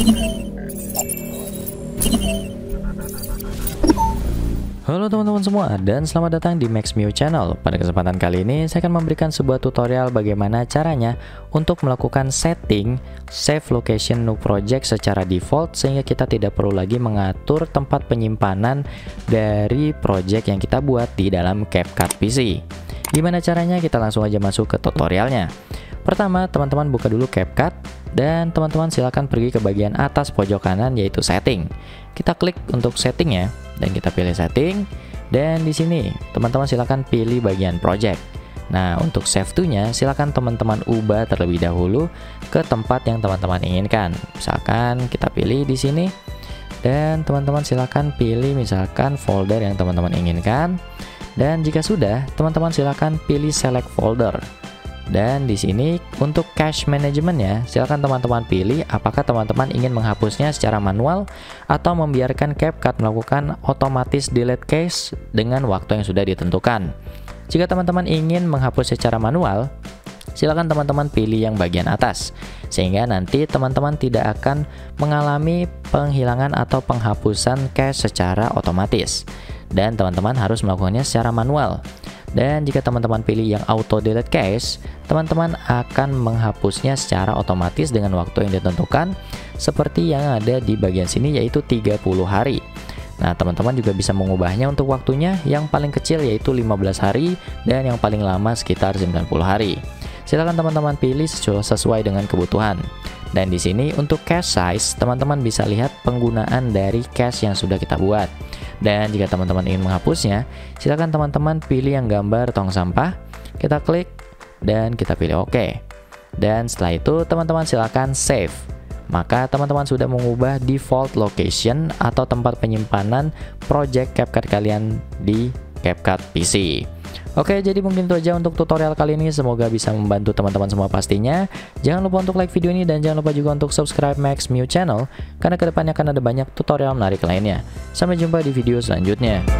Halo teman-teman semua dan selamat datang di Max Mew Channel. Pada kesempatan kali ini saya akan memberikan sebuah tutorial bagaimana caranya untuk melakukan setting save location new project secara default sehingga kita tidak perlu lagi mengatur tempat penyimpanan dari project yang kita buat di dalam CapCut PC. Gimana caranya? Kita langsung aja masuk ke tutorialnya. Pertama, teman-teman buka dulu CapCut dan teman-teman silahkan pergi ke bagian atas pojok kanan yaitu setting. Kita klik untuk settingnya dan kita pilih setting. Dan di sini teman-teman silahkan pilih bagian project. Nah untuk save to-nya silahkan teman-teman ubah terlebih dahulu ke tempat yang teman-teman inginkan. Misalkan kita pilih di sini. Dan teman-teman silahkan pilih misalkan folder yang teman-teman inginkan. Dan jika sudah teman-teman silahkan pilih select folder dan di sini untuk cache management ya, silakan teman-teman pilih apakah teman-teman ingin menghapusnya secara manual atau membiarkan CapCut melakukan otomatis delete cache dengan waktu yang sudah ditentukan. Jika teman-teman ingin menghapus secara manual, silakan teman-teman pilih yang bagian atas sehingga nanti teman-teman tidak akan mengalami penghilangan atau penghapusan cache secara otomatis dan teman-teman harus melakukannya secara manual. Dan jika teman-teman pilih yang auto delete cache, teman-teman akan menghapusnya secara otomatis dengan waktu yang ditentukan seperti yang ada di bagian sini yaitu 30 hari. Nah, teman-teman juga bisa mengubahnya untuk waktunya yang paling kecil yaitu 15 hari dan yang paling lama sekitar 90 hari. Silakan teman-teman pilih sesuai dengan kebutuhan. Dan di sini untuk cache size, teman-teman bisa lihat penggunaan dari cache yang sudah kita buat. Dan jika teman-teman ingin menghapusnya, silakan teman-teman pilih yang gambar tong sampah, kita klik dan kita pilih OK. Dan setelah itu teman-teman silakan save. Maka teman-teman sudah mengubah default location atau tempat penyimpanan project CapCut kalian di CapCut PC. Oke, jadi mungkin itu aja untuk tutorial kali ini. Semoga bisa membantu teman-teman semua pastinya. Jangan lupa untuk like video ini dan jangan lupa juga untuk subscribe Max Mew Channel karena ke depannya akan ada banyak tutorial menarik lainnya. Sampai jumpa di video selanjutnya.